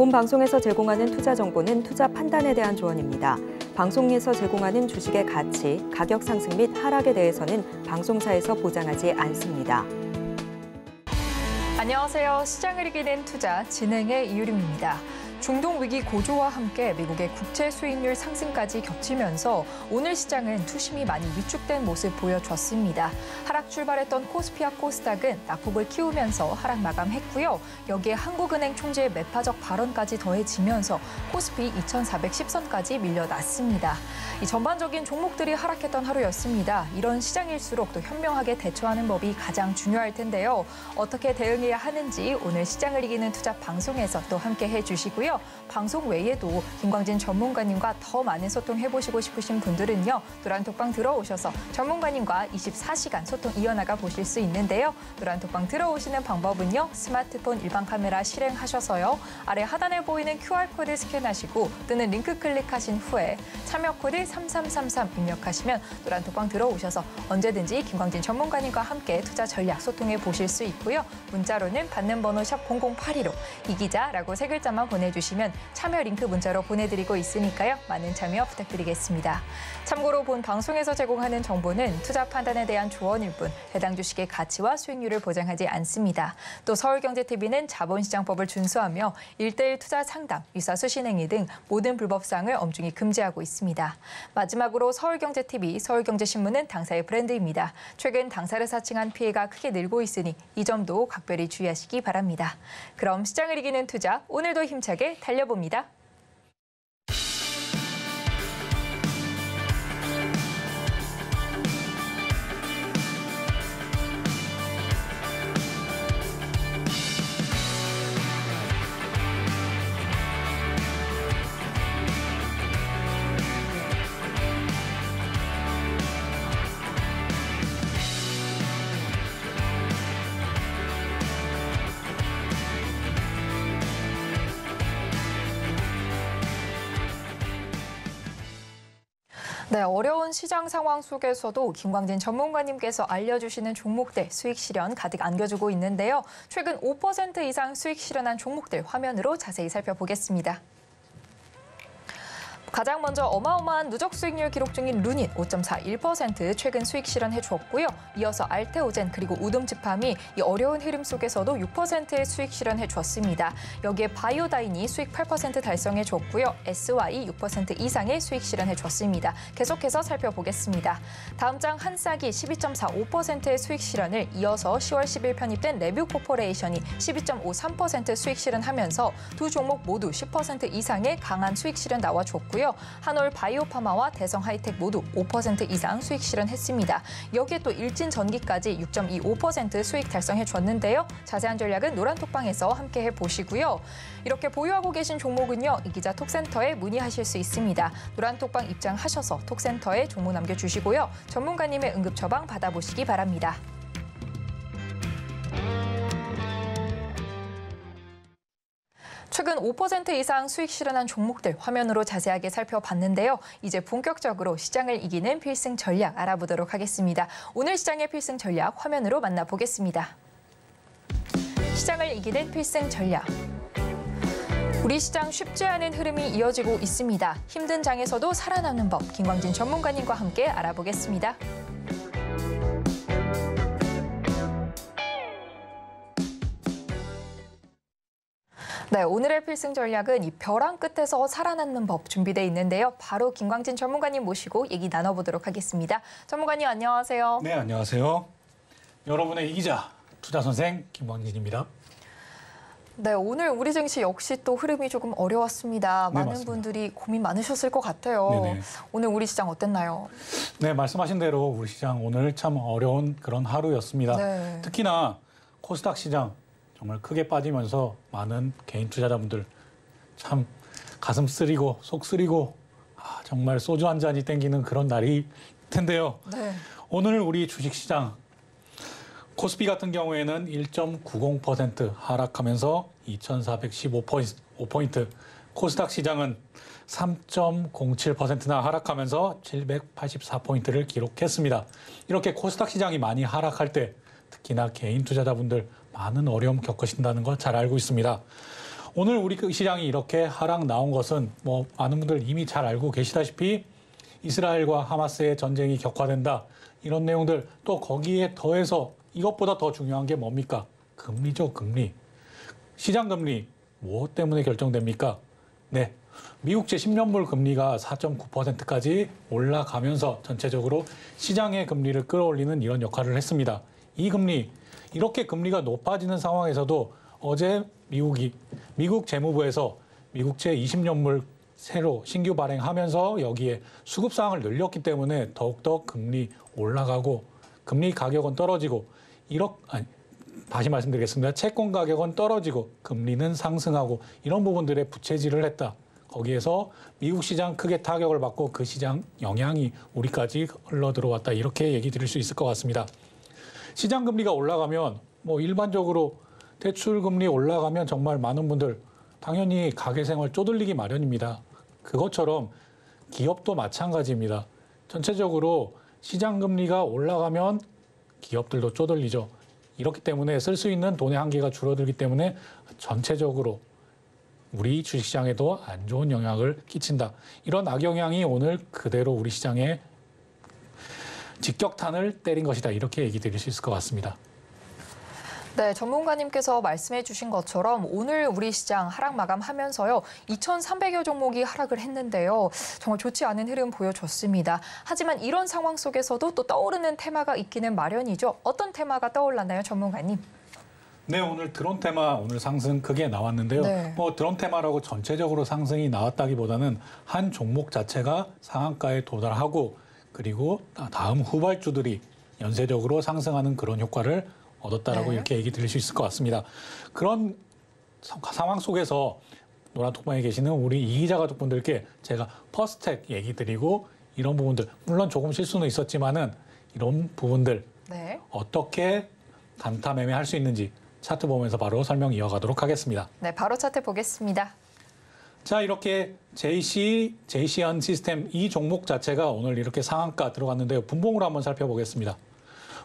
본 방송에서 제공하는 투자 정보는 투자 판단에 대한 조언입니다. 방송에서 제공하는 주식의 가치, 가격 상승 및 하락에 대해서는 방송사에서 보장하지 않습니다. 안녕하세요. 시장을 이기는 투자 진행의 이유림입니다. 중동 위기 고조와 함께 미국의 국채 수익률 상승까지 겹치면서 오늘 시장은 투심이 많이 위축된 모습 보여줬습니다. 하락 출발했던 코스피와 코스닥은 낙폭을 키우면서 하락 마감했고요. 여기에 한국은행 총재의 매파적 발언까지 더해지면서 코스피 2,410선까지 밀려났습니다. 이 전반적인 종목들이 하락했던 하루였습니다. 이런 시장일수록 또 현명하게 대처하는 법이 가장 중요할 텐데요. 어떻게 대응해야 하는지 오늘 시장을 이기는 투자 방송에서 또 함께 해주시고요. 방송 외에도 김광진 전문가님과 더 많은 소통해보시고 싶으신 분들은요. 노란톡방 들어오셔서 전문가님과 24시간 소통 이어나가 보실 수 있는데요. 노란톡방 들어오시는 방법은요. 스마트폰 일반 카메라 실행하셔서요. 아래 하단에 보이는 QR코드 스캔하시고 뜨는 링크 클릭하신 후에 참여 코드 3333 입력하시면 노란톡방 들어오셔서 언제든지 김광진 전문가님과 함께 투자 전략 소통해 보실 수 있고요. 문자로는 받는 번호 샵 0082로 이기자라고 세 글자만 보내주시면 참여 링크 문자로 보내드리고 있으니까요. 많은 참여 부탁드리겠습니다. 참고로 본 방송에서 제공하는 정보는 투자 판단에 대한 조언일 뿐 해당 주식의 가치와 수익률을 보장하지 않습니다. 또 서울경제TV는 자본시장법을 준수하며 일대일 투자 상담, 유사 수신행위 등 모든 불법사항을 엄중히 금지하고 있습니다. 마지막으로 서울경제TV, 서울경제신문은 당사의 브랜드입니다. 최근 당사를 사칭한 피해가 크게 늘고 있으니 이 점도 각별히 주의하시기 바랍니다. 그럼 시장을 이기는 투자, 오늘도 힘차게 달려봅니다. 네, 어려운 시장 상황 속에서도 김광진 전문가님께서 알려주시는 종목들 수익 실현 가득 안겨주고 있는데요. 최근 5% 이상 수익 실현한 종목들 화면으로 자세히 살펴보겠습니다. 가장 먼저 어마어마한 누적 수익률 기록 중인 루닛 5.41% 최근 수익 실현해 주었고요. 이어서 알테오젠 그리고 우듬지팜이 이 어려운 흐름 속에서도 6%의 수익 실현해 주었습니다. 여기에 바이오다인이 수익 8% 달성해 주었고요. SY 6% 이상의 수익 실현해 주었습니다. 계속해서 살펴보겠습니다. 다음 장 한싹이 12.45%의 수익 실현을 이어서 10월 10일 편입된 레뷰 코퍼레이션이 12.53% 수익 실현하면서 두 종목 모두 10% 이상의 강한 수익 실현 나와 줬고요. 한올 바이오파마와 대성 하이텍 모두 5% 이상 수익 실현했습니다. 여기에 또 일진 전기까지 6.25% 수익 달성해 줬는데요. 자세한 전략은 노란톡방에서 함께 해보시고요. 이렇게 보유하고 계신 종목은요. 이기자 톡센터에 문의하실 수 있습니다. 노란톡방 입장하셔서 톡센터에 종목 남겨주시고요. 전문가님의 응급 처방 받아보시기 바랍니다. 최근 5% 이상 수익 실현한 종목들 화면으로 자세하게 살펴봤는데요. 이제 본격적으로 시장을 이기는 필승 전략 알아보도록 하겠습니다. 오늘 시장의 필승 전략 화면으로 만나보겠습니다. 시장을 이기는 필승 전략. 우리 시장 쉽지 않은 흐름이 이어지고 있습니다. 힘든 장에서도 살아남는 법 김광진 전문가님과 함께 알아보겠습니다. 네, 오늘의 필승 전략은 이 벼랑 끝에서 살아남는 법 준비되어 있는데요. 바로 김광진 전문가님 모시고 얘기 나눠보도록 하겠습니다. 전문가님 안녕하세요. 네, 안녕하세요. 여러분의 이기자 투자 선생 김광진입니다. 네, 오늘 우리 증시 역시 또 흐름이 조금 어려웠습니다. 네, 많은 맞습니다. 분들이 고민 많으셨을 것 같아요. 네네. 오늘 우리 시장 어땠나요? 네, 말씀하신 대로 우리 시장 오늘 참 어려운 그런 하루였습니다. 네. 특히나 코스닥 시장 정말 크게 빠지면서 많은 개인 투자자분들 참 가슴 쓰리고 속 쓰리고 아, 정말 소주 한 잔이 땡기는 그런 날이 텐데요. 네. 오늘 우리 주식 시장 코스피 같은 경우에는 1.90% 하락하면서 2,415포인트, 코스닥 시장은 3.07%나 하락하면서 784포인트를 기록했습니다. 이렇게 코스닥 시장이 많이 하락할 때 특히나 개인 투자자분들 많은 어려움 겪으신다는 걸 잘 알고 있습니다. 오늘 우리 그 시장이 이렇게 하락 나온 것은 뭐 많은 분들 이미 잘 알고 계시다시피 이스라엘과 하마스의 전쟁이 격화된다. 이런 내용들 또 거기에 더해서 이것보다 더 중요한 게 뭡니까? 금리죠, 금리. 시장 금리 무엇 때문에 결정됩니까? 네. 미국 제 10년물 금리가 4.9%까지 올라가면서 전체적으로 시장의 금리를 끌어올리는 이런 역할을 했습니다. 이 금리 이렇게 금리가 높아지는 상황에서도 어제 미국이 미국 재무부에서 미국 채 20년물 새로 신규 발행하면서 여기에 수급 사항을 늘렸기 때문에 더욱더 금리 올라가고 금리 가격은 떨어지고 이렇 아니 다시 말씀드리겠습니다. 채권 가격은 떨어지고 금리는 상승하고 이런 부분들에 부채질을 했다. 거기에서 미국 시장 크게 타격을 받고 그 시장 영향이 우리까지 흘러 들어왔다. 이렇게 얘기 드릴 수 있을 것 같습니다. 시장 금리가 올라가면 뭐 일반적으로 대출 금리 올라가면 정말 많은 분들 당연히 가계 생활 쪼들리기 마련입니다. 그것처럼 기업도 마찬가지입니다. 전체적으로 시장 금리가 올라가면 기업들도 쪼들리죠. 이렇기 때문에 쓸 수 있는 돈의 한계가 줄어들기 때문에 전체적으로 우리 주식시장에도 안 좋은 영향을 끼친다. 이런 악영향이 오늘 그대로 우리 시장에 직격탄을 때린 것이다. 이렇게 얘기 드릴 수 있을 것 같습니다. 네, 전문가님께서 말씀해 주신 것처럼 오늘 우리 시장 하락 마감하면서요. 2,300여 종목이 하락을 했는데요. 정말 좋지 않은 흐름 보여줬습니다. 하지만 이런 상황 속에서도 또 떠오르는 테마가 있기는 마련이죠. 어떤 테마가 떠올랐나요, 전문가님? 네, 오늘 드론 테마 오늘 상승 크게 나왔는데요. 네. 뭐 드론 테마라고 전체적으로 상승이 나왔다기보다는 한 종목 자체가 상한가에 도달하고 그리고 다음 후발주들이 연쇄적으로 상승하는 그런 효과를 얻었다라고 네. 이렇게 얘기 드릴 수 있을 것 같습니다. 그런 사- 상황 속에서 노란톡방에 계시는 우리 이기자 가족 분들께 제가 퍼스텍 얘기 드리고 이런 부분들 물론 조금 실수는 있었지만은 이런 부분들 네. 어떻게 단타 매매할 수 있는지 차트 보면서 바로 설명 이어가도록 하겠습니다. 네, 바로 차트 보겠습니다. 자, 이렇게 JC, JC한 시스템 이 종목 자체가 오늘 이렇게 상한가 들어갔는데요. 분봉으로 한번 살펴보겠습니다.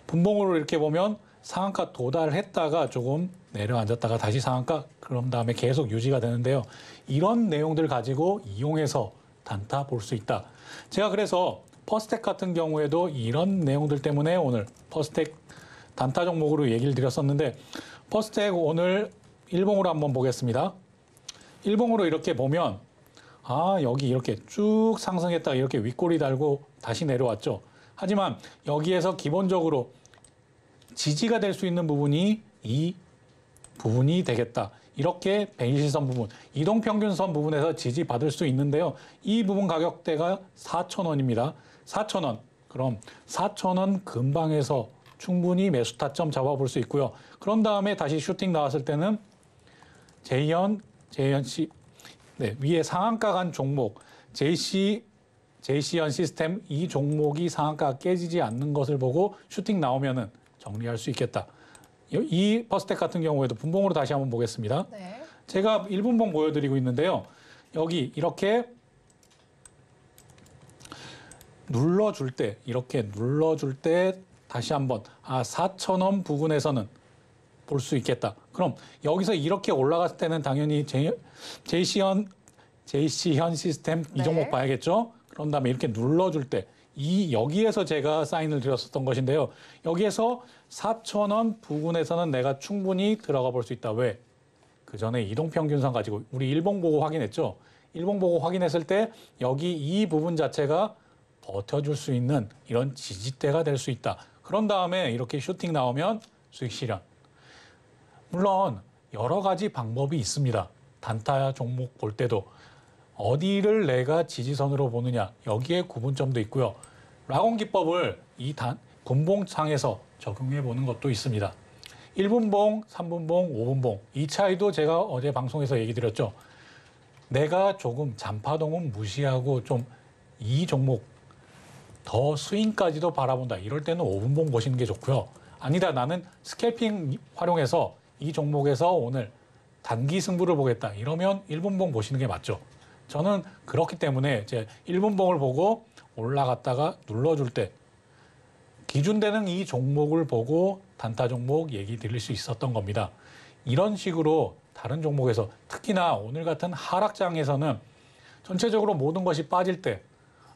분봉으로 이렇게 보면 상한가 도달했다가 조금 내려앉았다가 다시 상한가 그런 다음에 계속 유지가 되는데요. 이런 내용들 가지고 이용해서 단타 볼 수 있다. 제가 그래서 퍼스텍 같은 경우에도 이런 내용들 때문에 오늘 퍼스텍 단타 종목으로 얘기를 드렸었는데 퍼스텍 오늘 일봉으로 한번 보겠습니다. 일봉으로 이렇게 보면 아 여기 이렇게 쭉 상승했다 이렇게 윗꼬리 달고 다시 내려왔죠. 하지만 여기에서 기본적으로 지지가 될 수 있는 부분이 이 부분이 되겠다. 이렇게 베이시선 부분, 이동평균선 부분에서 지지받을 수 있는데요. 이 부분 가격대가 4,000원입니다. 4,000원. 그럼 4,000원 근방에서 충분히 매수 타점 잡아볼 수 있고요. 그런 다음에 다시 슈팅 나왔을 때는 제이현, 제이현 씨, 네, 위에 상한가 간 종목, JC, JC현 시스템 이 종목이 상한가 깨지지 않는 것을 보고 슈팅 나오면은 정리할 수 있겠다. 이- 이 퍼스텍 같은 경우에도 분봉으로 다시 한번 보겠습니다. 네. 제가 1분봉 보여드리고 있는데요. 여기 이렇게 눌러줄 때, 이렇게 눌러줄 때 다시 한번 아 4,000원 부근에서는 볼 수 있겠다. 그럼 여기서 이렇게 올라갔을 때는 당연히 제, 제이시현 제이시현 시스템 이 네. 종목 봐야겠죠. 그런 다음에 이렇게 눌러줄 때 이 여기에서 제가 사인을 드렸었던 것인데요. 여기에서 4,000원 부근에서는 내가 충분히 들어가 볼 수 있다. 왜? 그 전에 이동평균선 가지고 우리 일봉 보고 확인했죠. 일봉 보고 확인했을 때 여기 이 부분 자체가 버텨줄 수 있는 이런 지지대가 될 수 있다. 그런 다음에 이렇게 슈팅 나오면 수익 실현. 물론 여러 가지 방법이 있습니다. 단타 종목 볼 때도 어디를 내가 지지선으로 보느냐 여기에 구분점도 있고요. 라곤 기법을 이 단, 분봉창에서 적용해 보는 것도 있습니다. 1분봉, 3분봉, 5분봉 이 차이도 제가 어제 방송에서 얘기 드렸죠. 내가 조금 잔파동은 무시하고 좀 이 종목 더 스윙까지도 바라본다. 이럴 때는 5분봉 보시는 게 좋고요. 아니다. 나는 스캘핑 활용해서 이 종목에서 오늘 단기 승부를 보겠다. 이러면 1분봉 보시는 게 맞죠. 저는 그렇기 때문에 이제 1분봉을 보고 올라갔다가 눌러줄 때 기준되는 이 종목을 보고 단타 종목 얘기 드릴 수 있었던 겁니다. 이런 식으로 다른 종목에서 특히나 오늘 같은 하락장에서는 전체적으로 모든 것이 빠질 때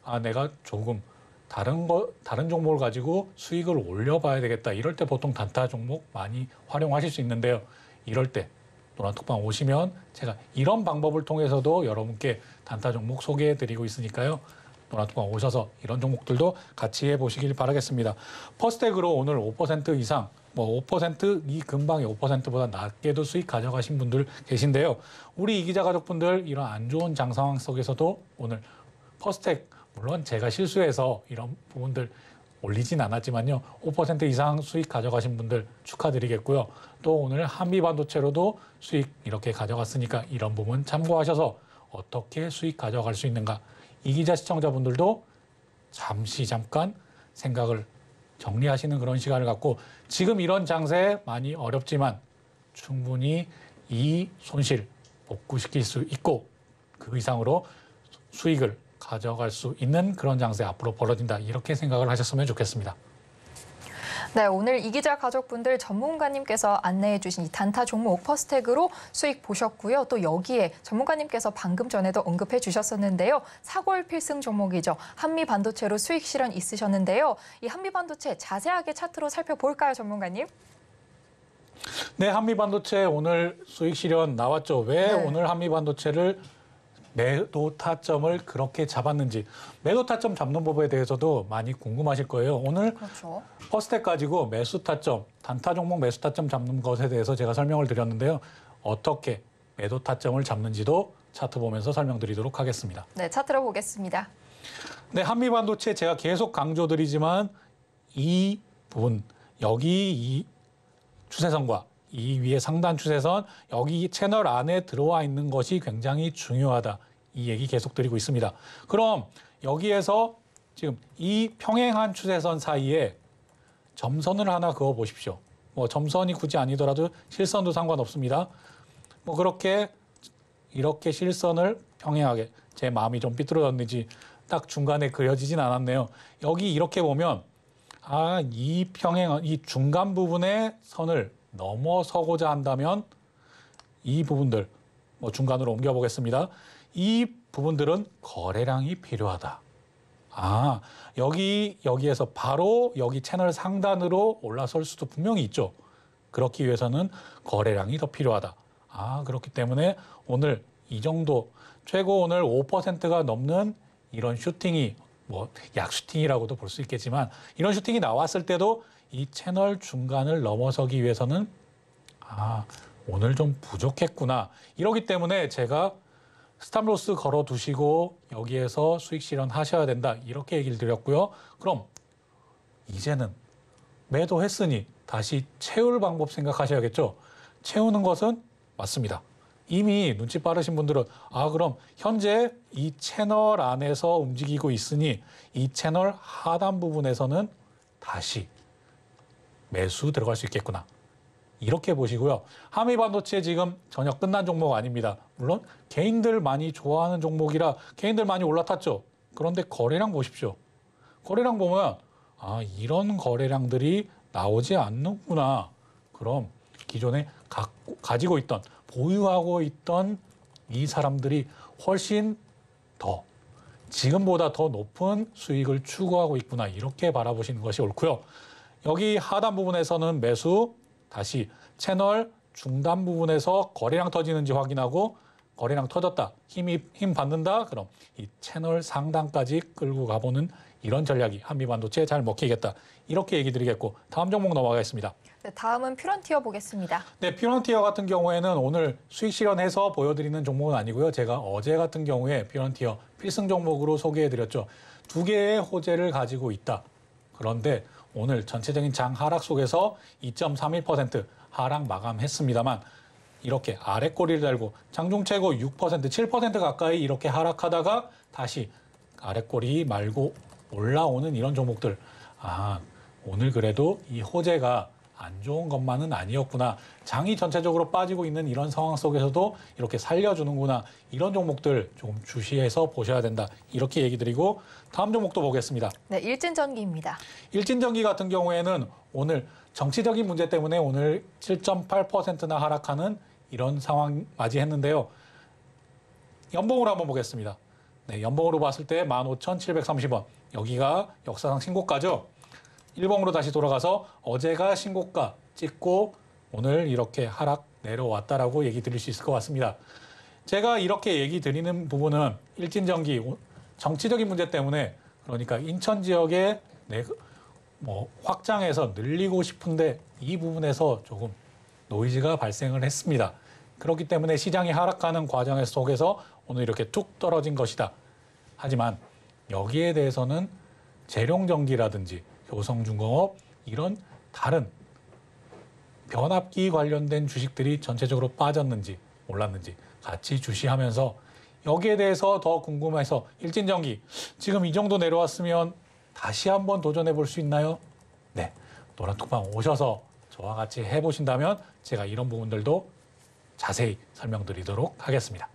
아, 내가 조금 다른 거 다른 종목을 가지고 수익을 올려봐야 되겠다. 이럴 때 보통 단타 종목 많이 활용하실 수 있는데요. 이럴 때 노란 톡방 오시면 제가 이런 방법을 통해서도 여러분께 단타 종목 소개해 드리고 있으니까요. 노란 톡방 오셔서 이런 종목들도 같이 해 보시길 바라겠습니다. 퍼스텍으로 오늘 5% 이상, 뭐 5%이 근방에 5%보다 낮게도 수익 가져가신 분들 계신데요. 우리 이기자 가족분들 이런 안 좋은 장 상황 속에서도 오늘 퍼스텍 물론 제가 실수해서 이런 부분들 올리진 않았지만요. 5% 이상 수익 가져가신 분들 축하드리겠고요. 또 오늘 한미 반도체로도 수익 이렇게 가져갔으니까 이런 부분 참고하셔서 어떻게 수익 가져갈 수 있는가. 이 기자 시청자분들도 잠시 잠깐 생각을 정리하시는 그런 시간을 갖고 지금 이런 장세 많이 어렵지만 충분히 이 손실 복구시킬 수 있고 그 이상으로 수익을 가져갈 수 있는 그런 장세 앞으로 벌어진다 이렇게 생각을 하셨으면 좋겠습니다. 네, 오늘 이 기자 가족분들 전문가님께서 안내해 주신 이 단타 종목 퍼스텍으로 수익 보셨고요. 또 여기에 전문가님께서 방금 전에도 언급해 주셨었는데요. 사골 필승 종목이죠. 한미 반도체로 수익 실현 있으셨는데요. 이 한미 반도체 자세하게 차트로 살펴볼까요, 전문가님? 네, 한미 반도체 오늘 수익 실현 나왔죠. 왜 네. 오늘 한미 반도체를 매도 타점을 그렇게 잡았는지 매도 타점 잡는 법에 대해서도 많이 궁금하실 거예요. 오늘 그렇죠. 퍼스텍 가지고 매수 타점, 단타 종목 매수 타점 잡는 것에 대해서 제가 설명을 드렸는데요. 어떻게 매도 타점을 잡는지도 차트 보면서 설명드리도록 하겠습니다. 네, 차트로 보겠습니다. 네, 한미 반도체 제가 계속 강조드리지만 이 부분 여기 이 추세선과 이 위에 상단 추세선 여기 채널 안에 들어와 있는 것이 굉장히 중요하다. 이 얘기 계속 드리고 있습니다. 그럼 여기에서 지금 이 평행한 추세선 사이에 점선을 하나 그어 보십시오. 뭐 점선이 굳이 아니더라도 실선도 상관없습니다. 뭐 그렇게 이렇게 실선을 평행하게 제 마음이 좀 삐뚤어졌는지 딱 중간에 그려지진 않았네요. 여기 이렇게 보면 아, 이 평행 이 중간 부분의 선을 넘어서고자 한다면 이 부분들 뭐 중간으로 옮겨 보겠습니다. 이 부분들은 거래량이 필요하다. 아, 여기 여기에서 바로 여기 채널 상단으로 올라설 수도 분명히 있죠. 그렇기 위해서는 거래량이 더 필요하다. 아, 그렇기 때문에 오늘 이 정도 최고 오늘 5%가 넘는 이런 슈팅이 뭐 약 슈팅이라고도 볼 수 있겠지만 이런 슈팅이 나왔을 때도 이 채널 중간을 넘어서기 위해서는 아, 오늘 좀 부족했구나. 이러기 때문에 제가 스탑로스 걸어 두시고 여기에서 수익 실현하셔야 된다. 이렇게 얘기를 드렸고요. 그럼 이제는 매도했으니 다시 채울 방법 생각하셔야겠죠. 채우는 것은 맞습니다. 이미 눈치 빠르신 분들은 아 그럼 현재 이 채널 안에서 움직이고 있으니 이 채널 하단 부분에서는 다시 매수 들어갈 수 있겠구나. 이렇게 보시고요. 한미 반도체 지금 전혀 끝난 종목 아닙니다. 물론 개인들 많이 좋아하는 종목이라 개인들 많이 올라탔죠. 그런데 거래량 보십시오. 거래량 보면 아 이런 거래량들이 나오지 않는구나. 그럼 기존에 갖고, 가지고 있던 보유하고 있던 이 사람들이 훨씬 더 지금보다 더 높은 수익을 추구하고 있구나 이렇게 바라보시는 것이 옳고요. 여기 하단 부분에서는 매수 다시 채널 중단 부분에서 거래량 터지는지 확인하고 거래량 터졌다 힘이 힘 받는다 그럼 이 채널 상단까지 끌고 가보는 이런 전략이 한미반도체에 잘 먹히겠다 이렇게 얘기 드리겠고 다음 종목 넘어가겠습니다. 네, 다음은 퓨런티어 보겠습니다. 네, 퓨런티어 같은 경우에는 오늘 수익 실현해서 보여드리는 종목은 아니고요. 제가 어제 같은 경우에 퓨런티어 필승 종목으로 소개해드렸죠. 두 개의 호재를 가지고 있다. 그런데 오늘 전체적인 장 하락 속에서 2.31% 하락 마감했습니다만 이렇게 아래 꼬리를 달고 장중 최고 6%, 7% 가까이 이렇게 하락하다가 다시 아래 꼬리 말고 올라오는 이런 종목들. 아, 오늘 그래도 이 호재가 안 좋은 것만은 아니었구나. 장이 전체적으로 빠지고 있는 이런 상황 속에서도 이렇게 살려주는구나. 이런 종목들 조금 주시해서 보셔야 된다. 이렇게 얘기 드리고 다음 종목도 보겠습니다. 네, 일진전기입니다. 일진전기 같은 경우에는 오늘 정치적인 문제 때문에 오늘 7.8%나 하락하는 이런 상황 맞이했는데요. 연봉으로 한번 보겠습니다. 네, 연봉으로 봤을 때 15,730원. 여기가 역사상 신고가죠. 일봉으로 다시 돌아가서 어제가 신고가 찍고 오늘 이렇게 하락 내려왔다라고 얘기 드릴 수 있을 것 같습니다. 제가 이렇게 얘기 드리는 부분은 일진전기 정치적인 문제 때문에 그러니까 인천 지역에 내, 뭐 확장해서 늘리고 싶은데 이 부분에서 조금 노이즈가 발생을 했습니다. 그렇기 때문에 시장이 하락하는 과정 속에서 오늘 이렇게 툭 떨어진 것이다. 하지만 여기에 대해서는 재룡전기라든지 효성중공업 이런 다른 변압기 관련된 주식들이 전체적으로 빠졌는지 올랐는지 같이 주시하면서 여기에 대해서 더 궁금해서 일진전기 지금 이 정도 내려왔으면 다시 한번 도전해 볼 수 있나요? 네, 노란톡방 오셔서 저와 같이 해보신다면 제가 이런 부분들도 자세히 설명드리도록 하겠습니다.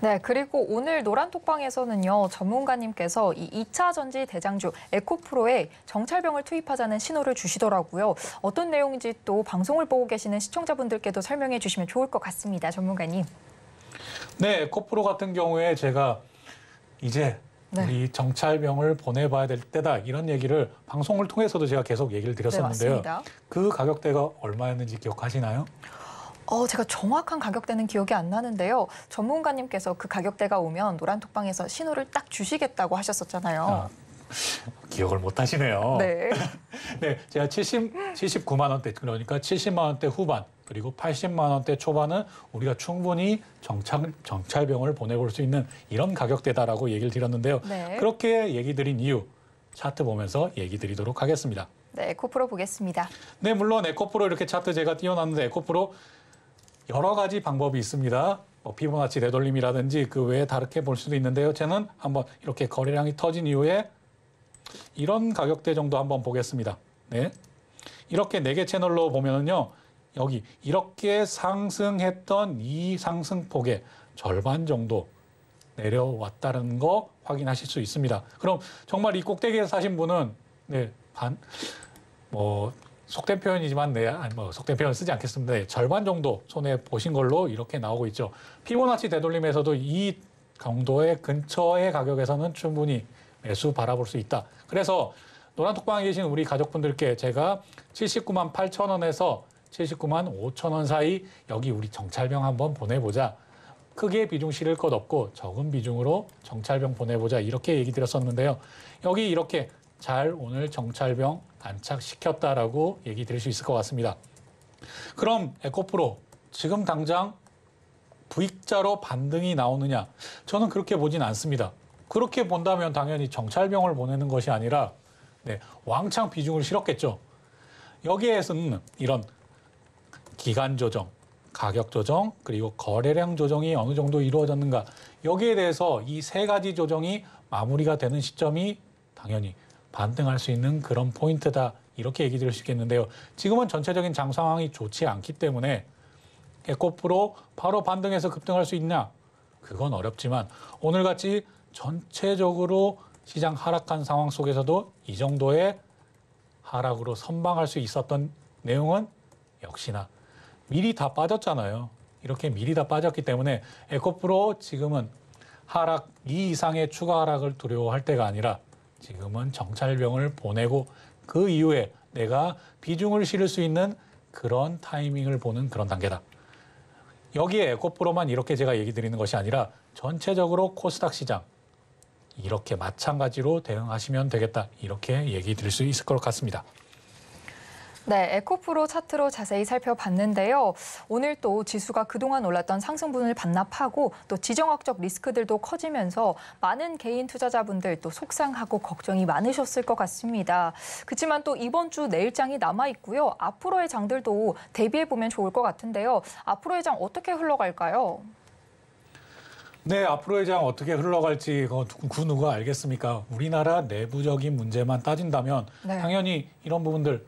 네, 그리고 오늘 노란톡방에서는요, 전문가님께서 이 2차 전지 대장주 에코프로에 정찰병을 투입하자는 신호를 주시더라고요. 어떤 내용인지 또 방송을 보고 계시는 시청자분들께도 설명해 주시면 좋을 것 같습니다. 전문가님. 네, 에코프로 같은 경우에 제가 이제 네. 우리 정찰병을 보내봐야 될 때다 이런 얘기를 방송을 통해서도 제가 계속 얘기를 네, 드렸었는데요. 맞습니다. 그 가격대가 얼마였는지 기억하시나요? 어, 제가 정확한 가격대는 기억이 안 나는데요. 전문가님께서 그 가격대가 오면 노란톡방에서 신호를 딱 주시겠다고 하셨었잖아요. 아, 기억을 못 하시네요. 네. 네, 제가 70, 79만 원대 그러니까 70만 원대 후반 그리고 80만 원대 초반은 우리가 충분히 정찰 정찰병을 보내볼 수 있는 이런 가격대다라고 얘기를 드렸는데요. 네. 그렇게 얘기 드린 이유 차트 보면서 얘기 드리도록 하겠습니다. 네, 에코프로 보겠습니다. 네, 물론 에코프로 이렇게 차트 제가 띄워놨는데 에코프로 여러 가지 방법이 있습니다. 뭐 피보나치 되돌림이라든지 그 외에 다르게 볼 수도 있는데요. 저는 한번 이렇게 거래량이 터진 이후에 이런 가격대 정도 한번 보겠습니다. 네. 이렇게 네 개 채널로 보면은요. 여기 이렇게 상승했던 이 상승폭의 절반 정도 내려왔다는 거 확인하실 수 있습니다. 그럼 정말 이 꼭대기에 사신 분은 네, 반, 뭐, 속된 표현이지만, 네, 뭐, 속된 표현 쓰지 않겠습니다. 네, 절반 정도 손해 보신 걸로 이렇게 나오고 있죠. 피보나치 되돌림에서도 이 강도의 근처의 가격에서는 충분히 매수 바라볼 수 있다. 그래서 노란톡방에 계신 우리 가족분들께 제가 79만 8천 원에서 79만 5천 원 사이 여기 우리 정찰병 한번 보내보자. 크게 비중 실을 것 없고 적은 비중으로 정찰병 보내보자 이렇게 얘기 드렸었는데요. 여기 이렇게 잘 오늘 정찰병 안착시켰다라고 얘기 드릴 수 있을 것 같습니다. 그럼 에코프로 지금 당장 부익자로 반등이 나오느냐? 저는 그렇게 보진 않습니다. 그렇게 본다면 당연히 정찰병을 보내는 것이 아니라 네, 왕창 비중을 실었겠죠. 여기에서는 이런 기간 조정, 가격 조정, 그리고 거래량 조정이 어느 정도 이루어졌는가. 여기에 대해서 이 세 가지 조정이 마무리가 되는 시점이 당연히 반등할 수 있는 그런 포인트다. 이렇게 얘기 드릴 수 있겠는데요. 지금은 전체적인 장 상황이 좋지 않기 때문에 에코프로 바로 반등해서 급등할 수 있냐? 그건 어렵지만 오늘같이 전체적으로 시장 하락한 상황 속에서도 이 정도의 하락으로 선방할 수 있었던 내용은 역시나 미리 다 빠졌잖아요. 이렇게 미리 다 빠졌기 때문에 에코프로 지금은 하락 이 이상의 추가 하락을 두려워할 때가 아니라 지금은 정찰병을 보내고 그 이후에 내가 비중을 실을 수 있는 그런 타이밍을 보는 그런 단계다. 여기에 에코프로만 이렇게 제가 얘기 드리는 것이 아니라 전체적으로 코스닥 시장 이렇게 마찬가지로 대응하시면 되겠다. 이렇게 얘기 드릴 수 있을 것 같습니다. 네, 에코프로 차트로 자세히 살펴봤는데요. 오늘 또 지수가 그동안 올랐던 상승분을 반납하고 또 지정학적 리스크들도 커지면서 많은 개인 투자자분들 또 속상하고 걱정이 많으셨을 것 같습니다. 그렇지만 또 이번 주 내일장이 남아 있고요. 앞으로의 장들도 대비해 보면 좋을 것 같은데요. 앞으로의 장 어떻게 흘러갈까요? 네, 앞으로의 장 어떻게 흘러갈지 그 누가 알겠습니까? 우리나라 내부적인 문제만 따진다면 네. 당연히 이런 부분들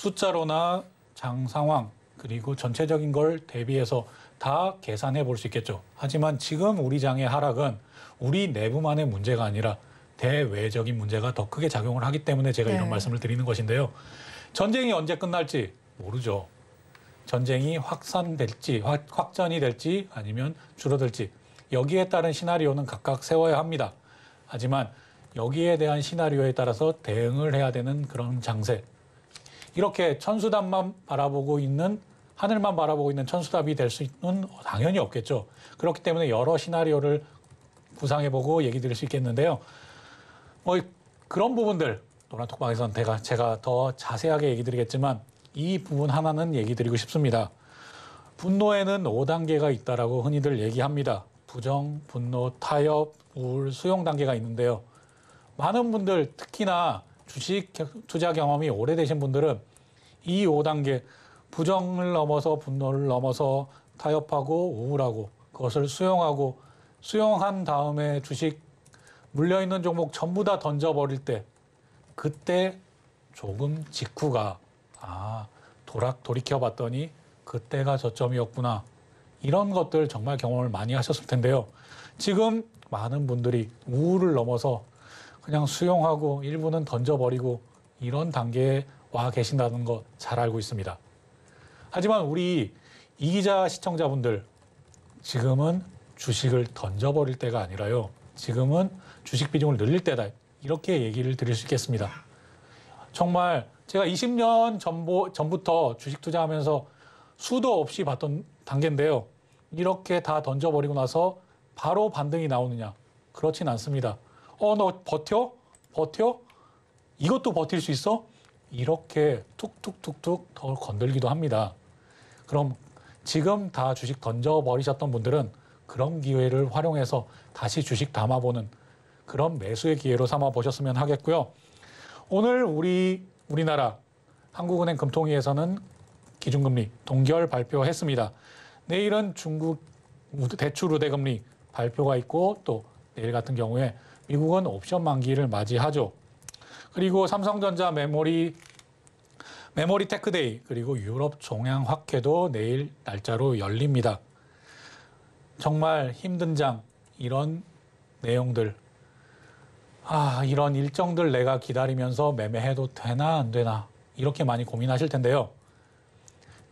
숫자로나 장 상황 그리고 전체적인 걸 대비해서 다 계산해 볼 수 있겠죠. 하지만 지금 우리 장의 하락은 우리 내부만의 문제가 아니라 대외적인 문제가 더 크게 작용을 하기 때문에 제가 네. 이런 말씀을 드리는 것인데요. 전쟁이 언제 끝날지 모르죠. 전쟁이 확산될지 확, 확전이 될지 아니면 줄어들지 여기에 따른 시나리오는 각각 세워야 합니다. 하지만 여기에 대한 시나리오에 따라서 대응을 해야 되는 그런 장세. 이렇게 천수답만 바라보고 있는 하늘만 바라보고 있는 천수답이 될수 있는 당연히 없겠죠. 그렇기 때문에 여러 시나리오를 구상해보고 얘기 드릴 수 있겠는데요. 뭐 그런 부분들 노란톡방에서는 제가, 제가 더 자세하게 얘기 드리겠지만 이 부분 하나는 얘기 드리고 싶습니다. 분노에는 5단계가 있다라고 흔히들 얘기합니다. 부정, 분노, 타협, 우울, 수용 단계가 있는데요. 많은 분들 특히나 주식 투자 경험이 오래되신 분들은 이 5단계 부정을 넘어서 분노를 넘어서 타협하고 우울하고 그것을 수용하고 수용한 다음에 주식 물려 있는 종목 전부 다 던져 버릴 때 그때 조금 직후가 아 돌아 돌이켜 봤더니 그때가 저점이었구나 이런 것들 정말 경험을 많이 하셨을 텐데요. 지금 많은 분들이 우울을 넘어서 그냥 수용하고 일부는 던져버리고 이런 단계에 와 계신다는 거 잘 알고 있습니다. 하지만 우리 이기자 시청자분들 지금은 주식을 던져버릴 때가 아니라요. 지금은 주식 비중을 늘릴 때다. 이렇게 얘기를 드릴 수 있겠습니다. 정말 제가 20년 전보, 전부터 주식 투자하면서 수도 없이 봤던 단계인데요. 이렇게 다 던져버리고 나서 바로 반등이 나오느냐? 그렇진 않습니다. 어, 너 버텨? 버텨? 이것도 버틸 수 있어? 이렇게 툭툭툭툭 더 건들기도 합니다. 그럼 지금 다 주식 던져버리셨던 분들은 그런 기회를 활용해서 다시 주식 담아보는 그런 매수의 기회로 삼아 보셨으면 하겠고요. 오늘 우리 우리나라 한국은행 금통위에서는 기준금리 동결 발표했습니다. 내일은 중국 대출 우대 금리 발표가 있고 또 내일 같은 경우에 미국은 옵션 만기를 맞이하죠. 그리고 삼성전자 메모리 메모리 Tech Day 그리고 유럽 종양 학회도 내일 날짜로 열립니다. 정말 힘든 장 이런 내용들 아 이런 일정들 내가 기다리면서 매매해도 되나 안 되나 이렇게 많이 고민하실 텐데요.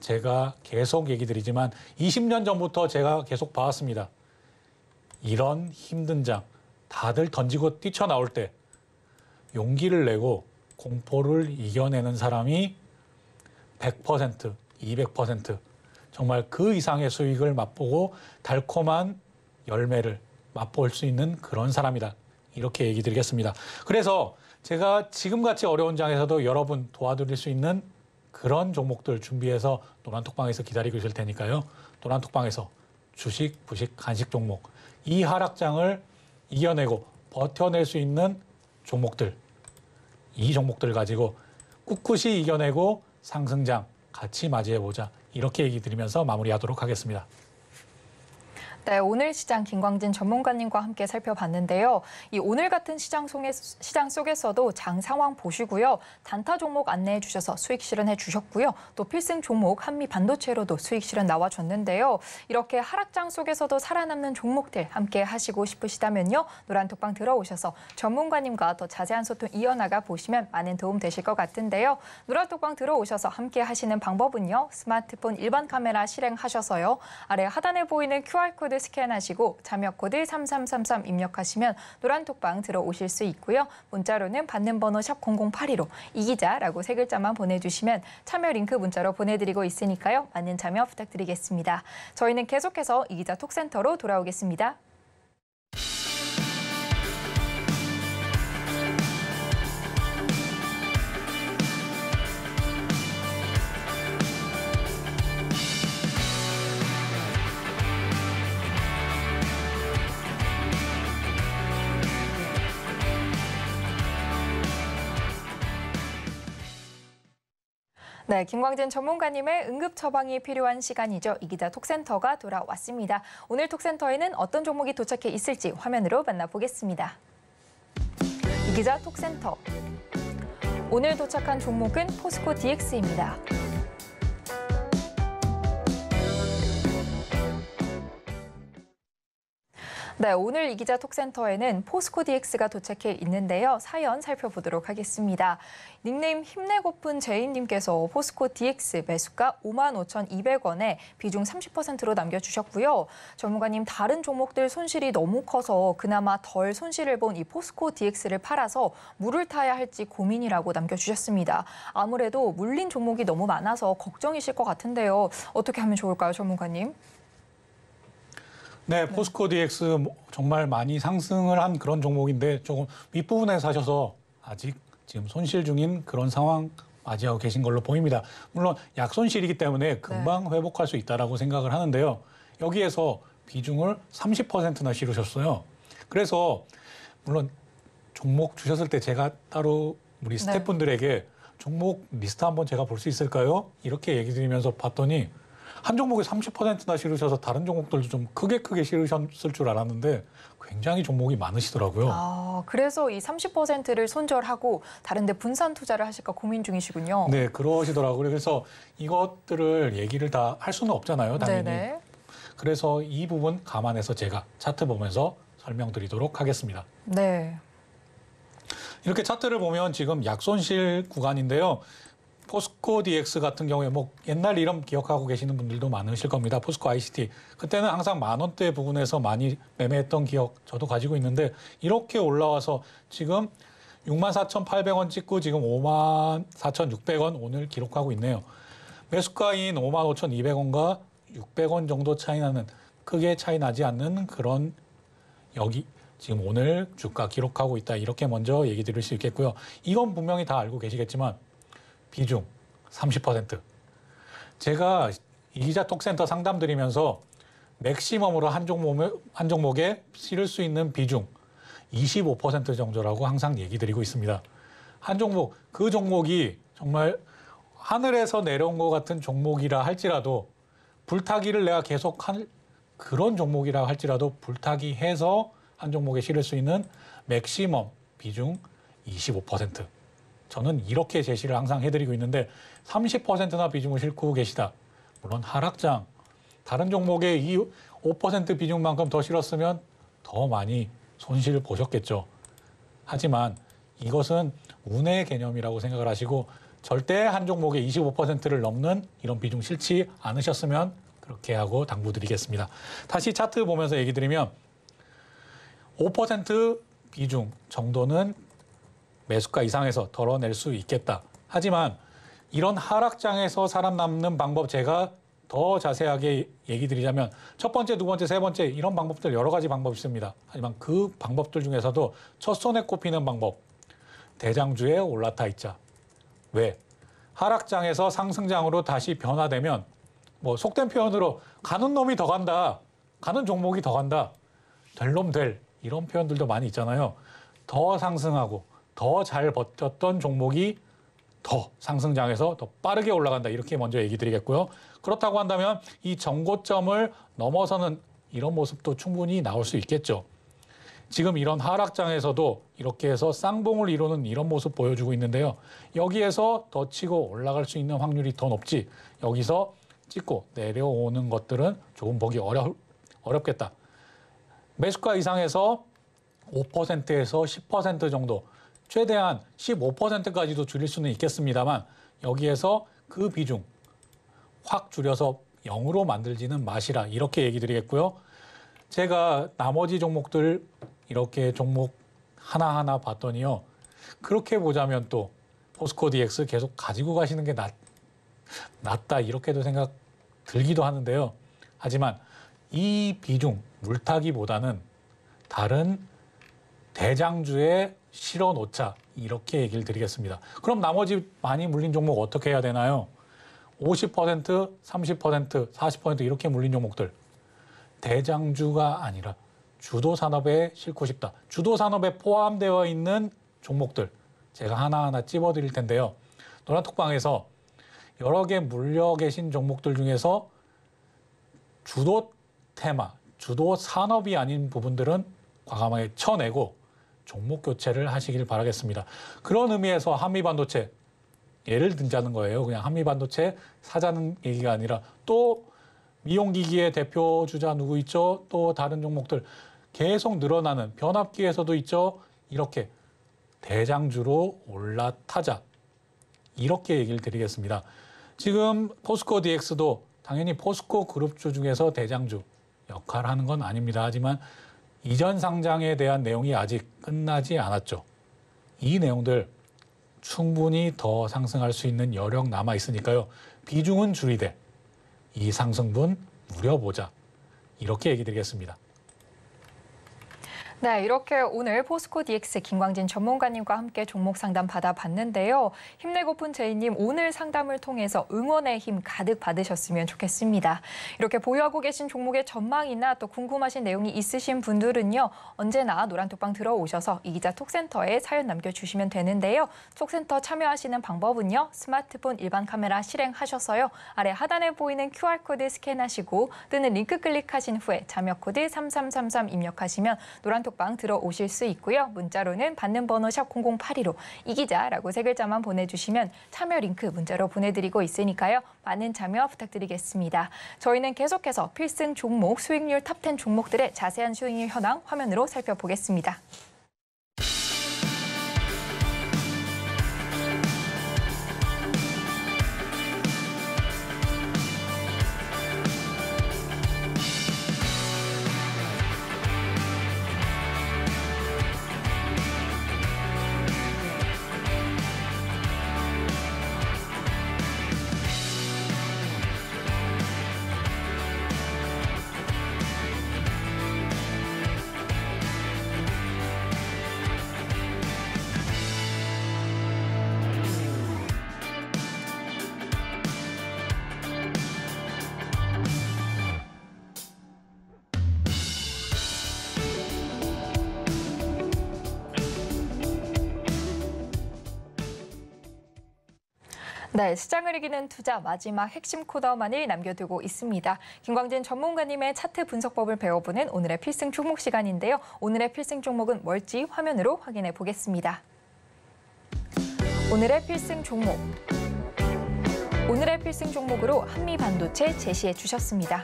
제가 계속 얘기 드리지만 20년 전부터 제가 계속 봐왔습니다. 이런 힘든 장 다들 던지고 뛰쳐나올 때 용기를 내고 공포를 이겨내는 사람이 100%, 200% 정말 그 이상의 수익을 맛보고 달콤한 열매를 맛볼 수 있는 그런 사람이다. 이렇게 얘기 드리겠습니다. 그래서 제가 지금같이 어려운 장에서도 여러분 도와드릴 수 있는 그런 종목들 준비해서 노란톡방에서 기다리고 있을 테니까요. 노란톡방에서 주식, 부식, 간식 종목 이 하락장을 이겨내고 버텨낼 수 있는 종목들 이 종목들 가지고 꿋꿋이 이겨내고 상승장 같이 맞이해보자 이렇게 얘기 드리면서 마무리하도록 하겠습니다. 네, 오늘 시장 김광진 전문가님과 함께 살펴봤는데요. 이 오늘 같은 시장, 속에, 시장 속에서도 장 상황 보시고요. 단타 종목 안내해 주셔서 수익 실현해 주셨고요. 또 필승 종목 한미 반도체로도 수익 실현 나와줬는데요. 이렇게 하락장 속에서도 살아남는 종목들 함께 하시고 싶으시다면요. 노란톡방 들어오셔서 전문가님과 더 자세한 소통 이어나가 보시면 많은 도움 되실 것 같은데요. 노란톡방 들어오셔서 함께 하시는 방법은요. 스마트폰 일반 카메라 실행하셔서요. 아래 하단에 보이는 QR코드 스캔하시고 참여 코드 3333 입력하시면 노란톡방 들어오실 수 있고요. 문자로는 받는 번호 샵 0082로 이기자라고 세 글자만 보내주시면 참여 링크 문자로 보내드리고 있으니까요. 많은 참여 부탁드리겠습니다. 저희는 계속해서 이기자 톡센터로 돌아오겠습니다. 네, 김광진 전문가님의 응급 처방이 필요한 시간이죠. 이 기자 톡센터가 돌아왔습니다. 오늘 톡센터에는 어떤 종목이 도착해 있을지 화면으로 만나보겠습니다. 이 기자 톡센터. 오늘 도착한 종목은 포스코 DX입니다. 네, 오늘 이기자 톡센터에는 포스코 DX가 도착해 있는데요. 사연 살펴보도록 하겠습니다. 닉네임 힘내고픈 제인님께서 포스코 DX 매수가 55,200원에 비중 30%로 남겨주셨고요. 전문가님 다른 종목들 손실이 너무 커서 그나마 덜 손실을 본 이 포스코 DX를 팔아서 물을 타야 할지 고민이라고 남겨주셨습니다. 아무래도 물린 종목이 너무 많아서 걱정이실 것 같은데요. 어떻게 하면 좋을까요, 전문가님? 네, 포스코 DX 정말 많이 상승을 한 그런 종목인데 조금 윗부분에 사셔서 아직 지금 손실 중인 그런 상황 맞이하고 계신 걸로 보입니다. 물론 약손실이기 때문에 금방 회복할 수 있다라고 생각을 하는데요. 여기에서 비중을 30%나 실으셨어요. 그래서 물론 종목 주셨을 때 제가 따로 우리 스태프분들에게 종목 리스트 한번 제가 볼 수 있을까요? 이렇게 얘기 드리면서 봤더니 한 종목에 30%나 실으셔서 다른 종목들도 좀 크게 크게 실으셨을 줄 알았는데 굉장히 종목이 많으시더라고요. 아, 그래서 이 30%를 손절하고 다른 데 분산 투자를 하실까 고민 중이시군요. 네, 그러시더라고요. 그래서 이것들을 얘기를 다 할 수는 없잖아요, 당연히. 네네. 그래서 이 부분 감안해서 제가 차트 보면서 설명드리도록 하겠습니다. 네. 이렇게 차트를 보면 지금 약손실 구간인데요. 포스코 DX 같은 경우에 뭐 옛날 이름 기억하고 계시는 분들도 많으실 겁니다. 포스코 ICT. 그때는 항상 만 원대 부분에서 많이 매매했던 기억 저도 가지고 있는데 이렇게 올라와서 지금 64,800원 찍고 지금 54,600원 오늘 기록하고 있네요. 매수가인 55,200원과 600원 정도 차이 나는 크게 차이 나지 않는 그런 여기 지금 오늘 주가 기록하고 있다 이렇게 먼저 얘기 드릴 수 있겠고요. 이건 분명히 다 알고 계시겠지만 비중 30%. 제가 이기자 톡센터 상담 드리면서 맥시멈으로 한 종목에, 한 종목에 실을 수 있는 비중 25% 정도라고 항상 얘기 드리고 있습니다. 한 종목, 그 종목이 정말 하늘에서 내려온 것 같은 종목이라 할지라도 불타기를 내가 계속 할 그런 종목이라 할지라도 불타기 해서 한 종목에 실을 수 있는 맥시멈 비중 25%. 저는 이렇게 제시를 항상 해드리고 있는데 30%나 비중을 싣고 계시다. 물론 하락장 다른 종목에 이5% 비중만큼 더 실었으면 더 많이 손실을 보셨겠죠. 하지만 이것은 운의 개념이라고 생각을 하시고 절대 한 종목에 25%를 넘는 이런 비중 실지 않으셨으면 그렇게 하고 당부드리겠습니다. 다시 차트 보면서 얘기 드리면 5% 비중 정도는 매수가 이상에서 덜어낼 수 있겠다. 하지만 이런 하락장에서 살아남는 방법 제가 더 자세하게 얘기 드리자면 첫 번째, 두 번째, 세 번째 이런 방법들 여러 가지 방법이 있습니다. 하지만 그 방법들 중에서도 첫 손에 꼽히는 방법 대장주에 올라타 있자. 왜? 하락장에서 상승장으로 다시 변화되면 뭐 속된 표현으로 가는 놈이 더 간다. 가는 종목이 더 간다. 될 놈 될. 이런 표현들도 많이 있잖아요. 더 상승하고 더 잘 버텼던 종목이 더 상승장에서 더 빠르게 올라간다. 이렇게 먼저 얘기 드리겠고요. 그렇다고 한다면 이 정고점을 넘어서는 이런 모습도 충분히 나올 수 있겠죠. 지금 이런 하락장에서도 이렇게 해서 쌍봉을 이루는 이런 모습 보여주고 있는데요. 여기에서 더 치고 올라갈 수 있는 확률이 더 높지. 여기서 찍고 내려오는 것들은 조금 보기 어려, 어렵겠다. 매수가 이상에서 5%에서 10% 정도, 최대한 15%까지도 줄일 수는 있겠습니다만 여기에서 그 비중 확 줄여서 0으로 만들지는 마시라 이렇게 얘기 드리겠고요. 제가 나머지 종목들 이렇게 종목 하나하나 봤더니요. 그렇게 보자면 또 포스코 DX 계속 가지고 가시는 게 낫, 낫다 이렇게도 생각 들기도 하는데요. 하지만 이 비중 물타기보다는 다른 대장주에 실어 놓자 이렇게 얘기를 드리겠습니다. 그럼 나머지 많이 물린 종목 어떻게 해야 되나요? 50%, 30%, 40% 이렇게 물린 종목들 대장주가 아니라 주도 산업에 싣고 싶다. 주도 산업에 포함되어 있는 종목들 제가 하나하나 찝어 드릴 텐데요. 노란톡방에서 여러 개 물려 계신 종목들 중에서 주도 테마, 주도 산업이 아닌 부분들은 과감하게 쳐내고 종목 교체를 하시길 바라겠습니다. 그런 의미에서 한미 반도체 예를 든자는 거예요. 그냥 한미 반도체 사자는 얘기가 아니라 또 미용기기의 대표 주자 누구 있죠? 또 다른 종목들 계속 늘어나는 변압기에서도 있죠. 이렇게 대장주로 올라타자. 이렇게 얘기를 드리겠습니다. 지금 포스코 DX도 당연히 포스코 그룹주 중에서 대장주 역할을 하는 건 아닙니다. 하지만 이전 상장에 대한 내용이 아직 끝나지 않았죠. 이 내용들 충분히 더 상승할 수 있는 여력 남아 있으니까요. 비중은 줄이되 이 상승분 누려보자. 이렇게 얘기 드리겠습니다. 네, 이렇게 오늘 포스코 DX 김광진 전문가님과 함께 종목 상담 받아봤는데요. 힘내고픈 제이님 오늘 상담을 통해서 응원의 힘 가득 받으셨으면 좋겠습니다. 이렇게 보유하고 계신 종목의 전망이나 또 궁금하신 내용이 있으신 분들은요. 언제나 노란톡방 들어오셔서 이기자 톡센터에 사연 남겨주시면 되는데요. 톡센터 참여하시는 방법은요. 스마트폰 일반 카메라 실행하셔서요. 아래 하단에 보이는 QR코드 스캔하시고 뜨는 링크 클릭하신 후에 참여 코드 3333 입력하시면 노란톡 방 들어오실 수 있고요. 문자로는 받는 번호 샵 0082로 이기자라고 세 글자만 보내주시면 참여 링크 문자로 보내드리고 있으니까요. 많은 참여 부탁드리겠습니다. 저희는 계속해서 필승 종목 수익률 top10 종목들의 자세한 수익률 현황 화면으로 살펴보겠습니다. 네, 시장을 이기는 투자 마지막 핵심 코너만을 남겨두고 있습니다. 김광진 전문가님의 차트 분석법을 배워보는 오늘의 필승 종목 시간인데요. 오늘의 필승 종목은 뭘지 화면으로 확인해 보겠습니다. 오늘의 필승 종목. 오늘의 필승 종목으로 한미 반도체 제시해 주셨습니다.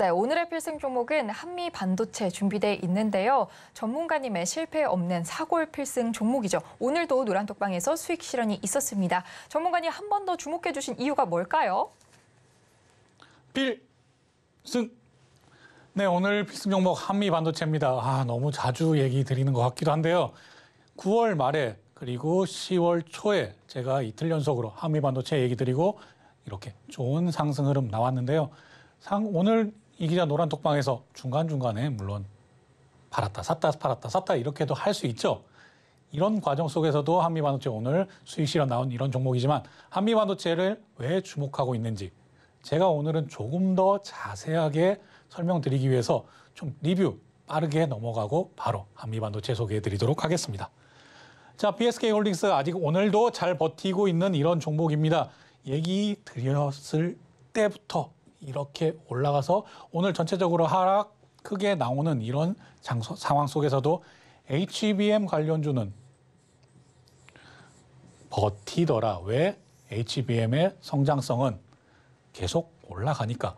네, 오늘의 필승 종목은 한미 반도체 준비돼 있는데요. 전문가님의 실패 없는 사골 필승 종목이죠. 오늘도 노란톡방에서 수익 실현이 있었습니다. 전문가님 한 번 더 주목해 주신 이유가 뭘까요? 필승. 네, 오늘 필승 종목 한미 반도체입니다. 아, 너무 자주 얘기 드리는 것 같기도 한데요. 9월 말에 그리고 10월 초에 제가 이틀 연속으로 한미 반도체 얘기 드리고 이렇게 좋은 상승 흐름 나왔는데요. 상, 오늘 이 기자 노란 톡방에서 중간중간에 물론 팔았다, 샀다, 팔았다, 샀다 이렇게도 할 수 있죠. 이런 과정 속에서도 한미반도체 오늘 수익 실현 나온 이런 종목이지만 한미반도체를 왜 주목하고 있는지 제가 오늘은 조금 더 자세하게 설명드리기 위해서 좀 리뷰 빠르게 넘어가고 바로 한미반도체 소개해 드리도록 하겠습니다. 자, BSK 홀딩스 아직 오늘도 잘 버티고 있는 이런 종목입니다. 얘기 드렸을 때부터 이렇게 올라가서 오늘 전체적으로 하락 크게 나오는 이런 장소, 상황 속에서도 HBM 관련주는 버티더라. 왜? HBM의 성장성은 계속 올라가니까.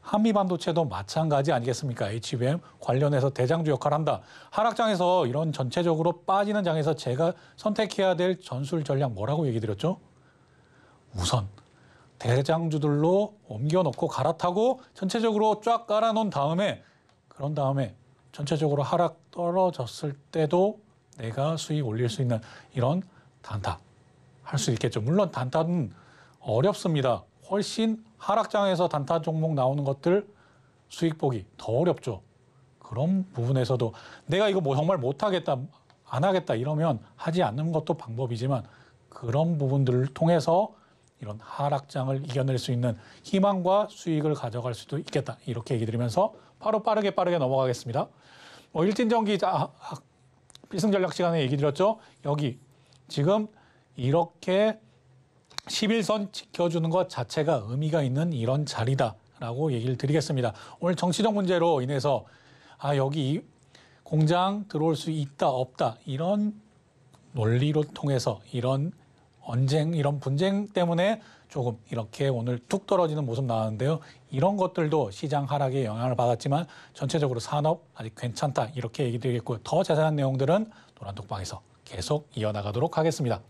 한미 반도체도 마찬가지 아니겠습니까? HBM 관련해서 대장주 역할을 한다. 하락장에서 이런 전체적으로 빠지는 장에서 제가 선택해야 될 전술 전략 뭐라고 얘기 드렸죠? 우선 대장주들로 옮겨 놓고 갈아타고 전체적으로 쫙 깔아놓은 다음에 그런 다음에 전체적으로 하락 떨어졌을 때도 내가 수익 올릴 수 있는 이런 단타 할 수 있겠죠. 물론 단타는 어렵습니다. 훨씬 하락장에서 단타 종목 나오는 것들 수익 보기 더 어렵죠. 그런 부분에서도 내가 이거 뭐 정말 못하겠다, 안 하겠다 이러면 하지 않는 것도 방법이지만 그런 부분들을 통해서 이런 하락장을 이겨낼 수 있는 희망과 수익을 가져갈 수도 있겠다. 이렇게 얘기 드리면서 바로 빠르게 빠르게 넘어가겠습니다. 뭐 일진전기 자, 아, 필승 전략 시간에 얘기 드렸죠. 여기 지금 이렇게 11선 지켜주는 것 자체가 의미가 있는 이런 자리다라고 얘기를 드리겠습니다. 오늘 정치적 문제로 인해서 아 여기 이 공장 들어올 수 있다 없다 이런 논리로 통해서 이런 언쟁 이런 분쟁 때문에 조금 이렇게 오늘 툭 떨어지는 모습 나왔는데요. 이런 것들도 시장 하락에 영향을 받았지만 전체적으로 산업 아직 괜찮다 이렇게 얘기 드리겠고요. 더 자세한 내용들은 노란톡방에서 계속 이어나가도록 하겠습니다.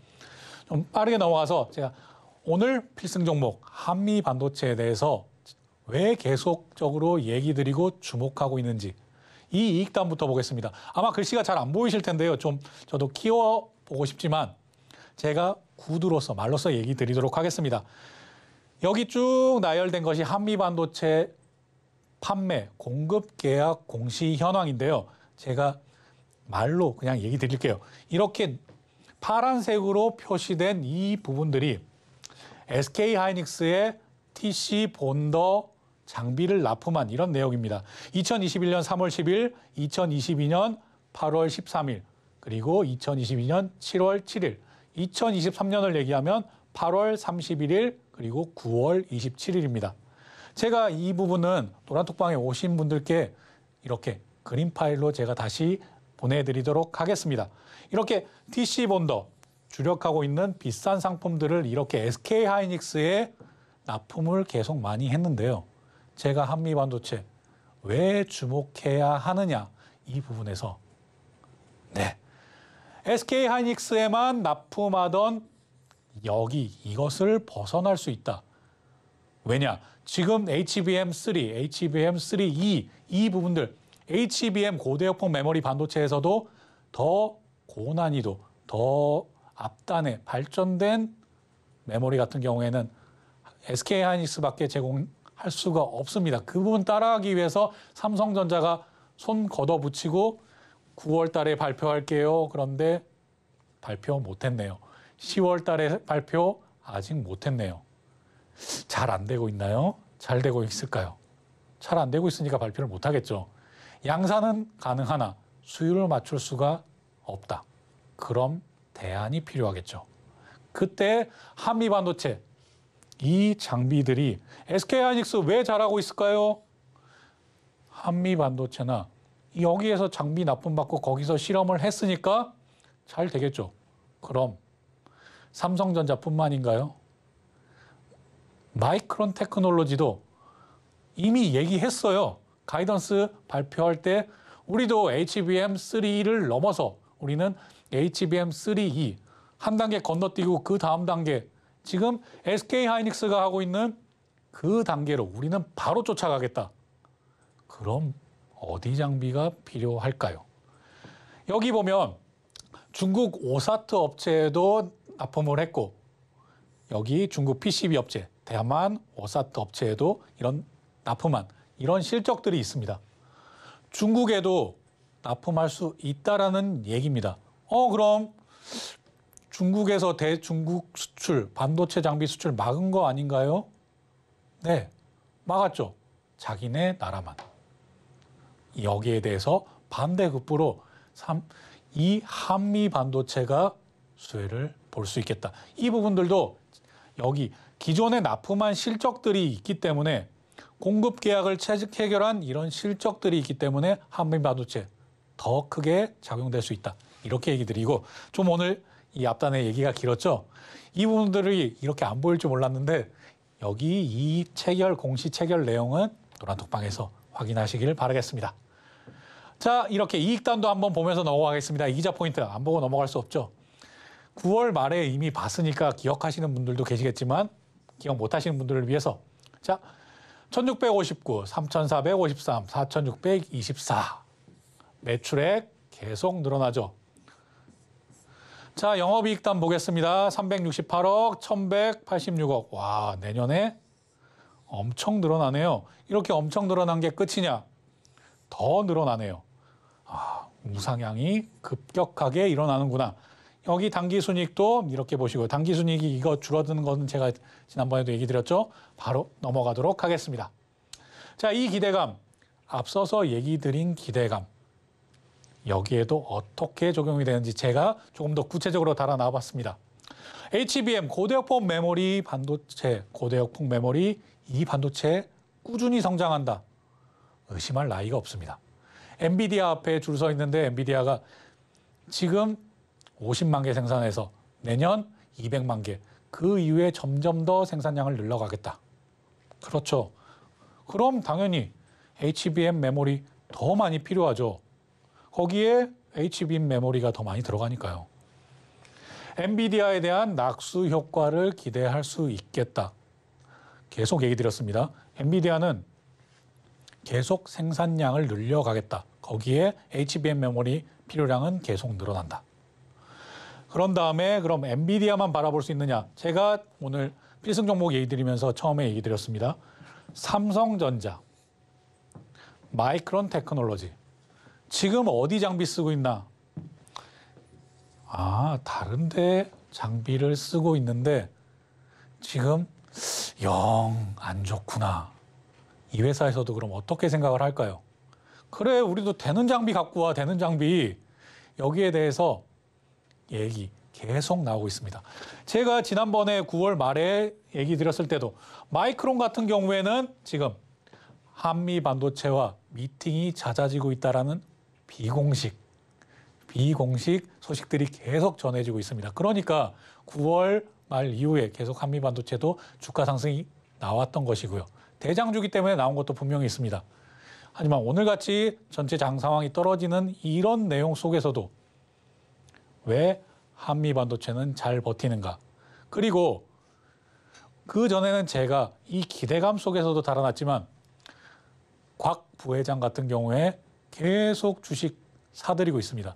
좀 빠르게 넘어가서 제가 오늘 필승 종목 한미 반도체에 대해서 왜 계속적으로 얘기 드리고 주목하고 있는지 이 이익담부터 보겠습니다. 아마 글씨가 잘 안 보이실 텐데요. 좀 저도 키워 보고 싶지만 제가 구두로서 말로서 얘기 드리도록 하겠습니다. 여기 쭉 나열된 것이 한미 반도체 판매, 공급 계약 공시 현황인데요. 제가 말로 그냥 얘기 드릴게요. 이렇게 파란색으로 표시된 이 부분들이 SK 하이닉스의 TC 본더 장비를 납품한 이런 내용입니다. 2021년 3월 10일, 2022년 8월 13일, 그리고 2022년 7월 7일, 2023년을 얘기하면 8월 31일, 그리고 9월 27일입니다. 제가 이 부분은 노란톡방에 오신 분들께 이렇게 그림 파일로 제가 다시 보내드리도록 하겠습니다. 이렇게 TC 본더 주력하고 있는 비싼 상품들을 이렇게 SK 하이닉스에 납품을 계속 많이 했는데요. 제가 한미 반도체 왜 주목해야 하느냐 이 부분에서 네 SK 하이닉스에만 납품하던 여기 이것을 벗어날 수 있다. 왜냐? 지금 HBM3, HBM3E 이 부분들 HBM 고대역폭 메모리 반도체에서도 더 고난이도, 더 앞단에 발전된 메모리 같은 경우에는 SK 하이닉스밖에 제공할 수가 없습니다. 그 부분 따라가기 위해서 삼성전자가 손 걷어붙이고 9월 달에 발표할게요. 그런데 발표 못했네요. 10월 달에 발표 아직 못했네요. 잘 안 되고 있나요? 잘 되고 있을까요? 잘 안 되고 있으니까 발표를 못 하겠죠. 양산은 가능하나 수율을 맞출 수가 없다. 그럼 대안이 필요하겠죠. 그때 한미 반도체 이 장비들이 SK 하이닉스 왜 잘하고 있을까요? 한미 반도체나 여기에서 장비 납품받고 거기서 실험을 했으니까 잘 되겠죠. 그럼 삼성전자뿐만인가요? 마이크론 테크놀로지도 이미 얘기했어요. 가이던스 발표할 때 우리도 HBM3를 넘어서 우리는 HBM3E 한 단계 건너뛰고 그 다음 단계 지금 SK 하이닉스가 하고 있는 그 단계로 우리는 바로 쫓아가겠다. 그럼 어디 장비가 필요할까요? 여기 보면 중국 오사트 업체에도 납품을 했고 여기 중국 PCB 업체 대만 오사트 업체에도 이런 납품한 이런 실적들이 있습니다. 중국에도 납품할 수 있다라는 얘기입니다. 어 그럼 중국에서 대중국 수출 반도체 장비 수출 막은 거 아닌가요? 네, 막았죠. 자기네 나라만. 여기에 대해서 반대급부로 이 한미 반도체가 수혜를 볼 수 있겠다. 이 부분들도 여기 기존에 납품한 실적들이 있기 때문에 공급 계약을 체직 해결한 이런 실적들이 있기 때문에 한미 반도체 더 크게 작용될 수 있다. 이렇게 얘기 드리고 좀 오늘 이 앞단에 얘기가 길었죠. 이 부분들이 이렇게 안 보일 줄 몰랐는데 여기 이 체결 공시 체결 내용은 노란톡방에서 확인하시길 바라겠습니다. 자, 이렇게 이익단도 한번 보면서 넘어가겠습니다. 이기자 포인트 안 보고 넘어갈 수 없죠. 9월 말에 이미 봤으니까 기억하시는 분들도 계시겠지만 기억 못 하시는 분들을 위해서 자, 1659, 3453, 4624 매출액 계속 늘어나죠. 자, 영업이익단 보겠습니다. 368억, 1186억. 와, 내년에 엄청 늘어나네요. 이렇게 엄청 늘어난 게 끝이냐? 더 늘어나네요. 아, 우상향이 급격하게 일어나는구나. 여기 당기 순이익도 이렇게 보시고요. 당기 순이익이 이거 줄어드는 것은 제가 지난번에도 얘기 드렸죠. 바로 넘어가도록 하겠습니다. 자, 이 기대감. 앞서서 얘기 드린 기대감. 여기에도 어떻게 적용이 되는지 제가 조금 더 구체적으로 달아나 봤습니다. HBM 고대역폭 메모리 반도체, 고대역폭 메모리 이 반도체 꾸준히 성장한다. 의심할 나이가 없습니다. 엔비디아 앞에 줄 서 있는데 엔비디아가 지금 50만 개 생산해서 내년 200만 개, 그 이후에 점점 더 생산량을 늘려가겠다. 그렇죠. 그럼 당연히 HBM 메모리 더 많이 필요하죠. 거기에 HBM 메모리가 더 많이 들어가니까요. 엔비디아에 대한 낙수 효과를 기대할 수 있겠다. 계속 얘기 드렸습니다. 엔비디아는 계속 생산량을 늘려가겠다. 거기에 HBM 메모리 필요량은 계속 늘어난다. 그런 다음에 그럼 엔비디아만 바라볼 수 있느냐? 제가 오늘 필승 종목 얘기 드리면서 처음에 얘기 드렸습니다. 삼성전자, 마이크론 테크놀로지. 지금 어디 장비 쓰고 있나? 아, 다른데 장비를 쓰고 있는데 지금 영 안 좋구나. 이 회사에서도 그럼 어떻게 생각을 할까요? 그래, 우리도 되는 장비 갖고 와, 되는 장비. 여기에 대해서 얘기 계속 나오고 있습니다. 제가 지난번에 9월 말에 얘기 드렸을 때도 마이크론 같은 경우에는 지금 한미 반도체와 미팅이 잦아지고 있다라는 비공식 비공식 소식들이 계속 전해지고 있습니다. 그러니까 9월 말 이후에 계속 한미 반도체도 주가 상승이 나왔던 것이고요. 대장주기 때문에 나온 것도 분명히 있습니다. 하지만 오늘같이 전체 장 상황이 떨어지는 이런 내용 속에서도 왜 한미 반도체는 잘 버티는가? 그리고 그 전에는 제가 이 기대감 속에서도 달아났지만 곽 부회장 같은 경우에 계속 주식 사들이고 있습니다.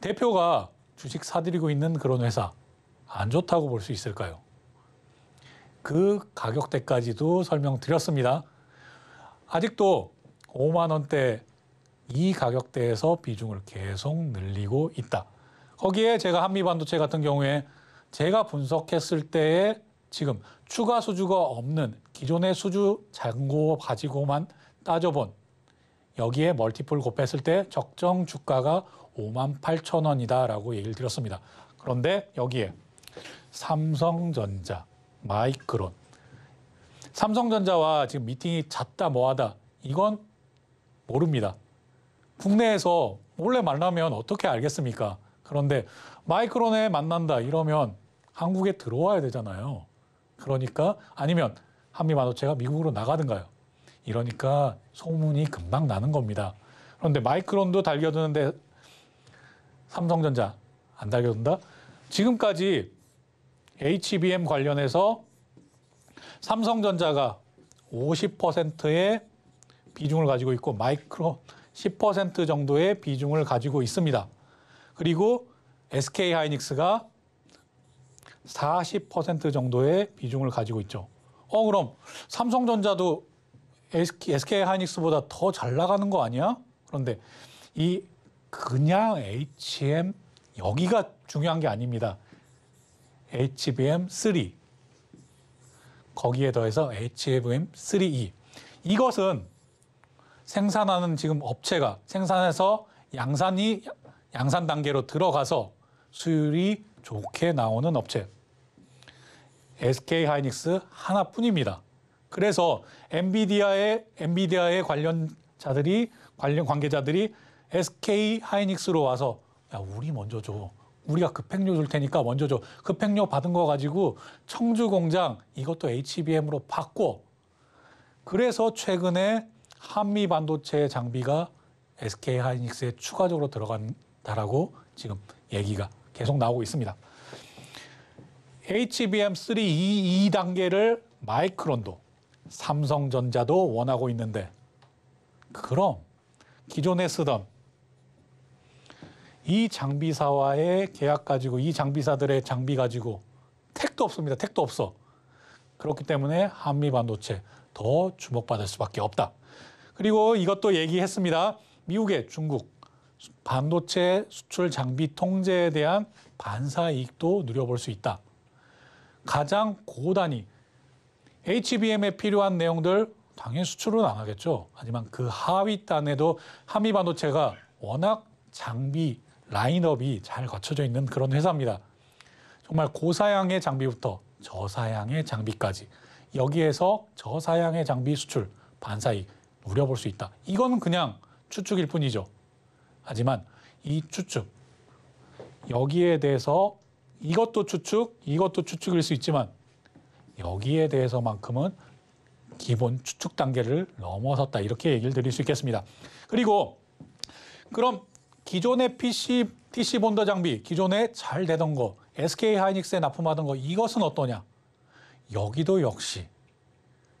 대표가 주식 사들이고 있는 그런 회사 안 좋다고 볼 수 있을까요? 그 가격대까지도 설명드렸습니다. 아직도 5만 원대 이 가격대에서 비중을 계속 늘리고 있다. 거기에 제가 한미 반도체 같은 경우에 제가 분석했을 때에 지금 추가 수주가 없는 기존의 수주 잔고 가지고만 따져본 여기에 멀티플 곱했을 때 적정 주가가 5만 8천 원이다라고 얘기를 드렸습니다. 그런데 여기에 삼성전자, 마이크론, 삼성전자와 지금 미팅이 잦다 뭐하다 이건 모릅니다. 국내에서 원래 만나면 어떻게 알겠습니까? 그런데 마이크론에 만난다 이러면 한국에 들어와야 되잖아요. 그러니까 아니면 한미 반도체가 미국으로 나가든가요. 이러니까 소문이 금방 나는 겁니다. 그런데 마이크론도 달겨드는데 삼성전자 안 달겨든다? 지금까지 HBM 관련해서 삼성전자가 50%의 비중을 가지고 있고 마이크론 10% 정도의 비중을 가지고 있습니다. 그리고 SK 하이닉스가 40% 정도의 비중을 가지고 있죠. 어 그럼 삼성전자도 SK 하이닉스보다 더 잘 나가는 거 아니야? 그런데 이 그냥 HM 여기가 중요한 게 아닙니다. HBM3 거기에 더해서 HBM3E 이것은 생산하는 지금 업체가 생산해서 양산이 양산 단계로 들어가서 수율이 좋게 나오는 업체 SK 하이닉스 하나뿐입니다. 그래서 엔비디아의 엔비디아의 관련자들이 관련 관계자들이 SK 하이닉스로 와서 야 우리 먼저 줘. 우리가 급행료 줄 테니까 먼저 줘. 급행료 받은 거 가지고 청주 공장 이것도 HBM으로 바꿔. 그래서 최근에 한미 반도체 장비가 SK 하이닉스에 추가적으로 들어간다라고 지금 얘기가 계속 나오고 있습니다. HBM3 2, 2단계를 마이크론도 삼성전자도 원하고 있는데 그럼 기존에 쓰던 이 장비사와의 계약 가지고 이 장비사들의 장비 가지고 택도 없습니다. 택도 없어. 그렇기 때문에 한미 반도체 더 주목받을 수밖에 없다. 그리고 이것도 얘기했습니다. 미국의 중국 반도체 수출 장비 통제에 대한 반사 이익도 누려볼 수 있다. 가장 고단위 HBM에 필요한 내용들 당연히 수출은 안 하겠죠. 하지만 그 하위 단에도 한미 반도체가 워낙 장비 라인업이 잘 갖춰져 있는 그런 회사입니다. 정말 고사양의 장비부터 저사양의 장비까지 여기에서 저사양의 장비 수출 반사익 누려볼 수 있다. 이건 그냥 추측일 뿐이죠. 하지만 이 추측 여기에 대해서 이것도 추측, 이것도 추측일 수 있지만 여기에 대해서만큼은 기본 추측 단계를 넘어섰다 이렇게 얘기를 드릴 수 있겠습니다. 그리고 그럼 기존의 PC, TC 본더 장비, 기존에 잘 되던 거, SK 하이닉스에 납품하던 거 이것은 어떠냐? 여기도 역시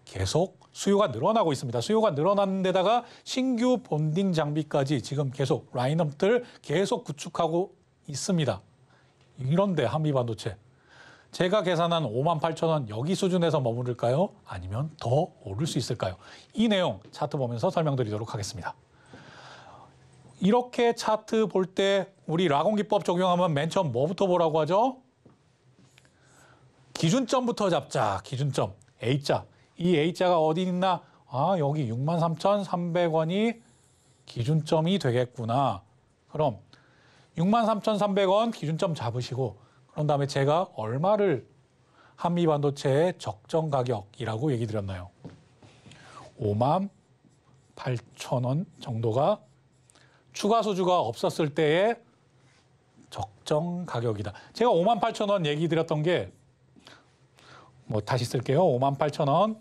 계속 수요가 늘어나고 있습니다. 수요가 늘어나는 데다가 신규 본딩 장비까지 지금 계속 라인업들 계속 구축하고 있습니다. 이런데 한미 반도체 제가 계산한 5만 8천 원 여기 수준에서 머무를까요? 아니면 더 오를 수 있을까요? 이 내용 차트 보면서 설명드리도록 하겠습니다. 이렇게 차트 볼 때 우리 라공기법 적용하면 맨 처음 뭐부터 보라고 하죠? 기준점부터 잡자. 기준점. A자. 이 A자가 어디 있나? 아, 여기 63,300원이 기준점이 되겠구나. 그럼 63,300원 기준점 잡으시고 그런 다음에 제가 얼마를 한미 반도체의 적정 가격이라고 얘기 드렸나요? 5만 8천 원 정도가 추가 수주가 없었을 때의 적정 가격이다. 제가 5만 8천 원 얘기 드렸던 게 뭐 다시 쓸게요. 5만 8천 원.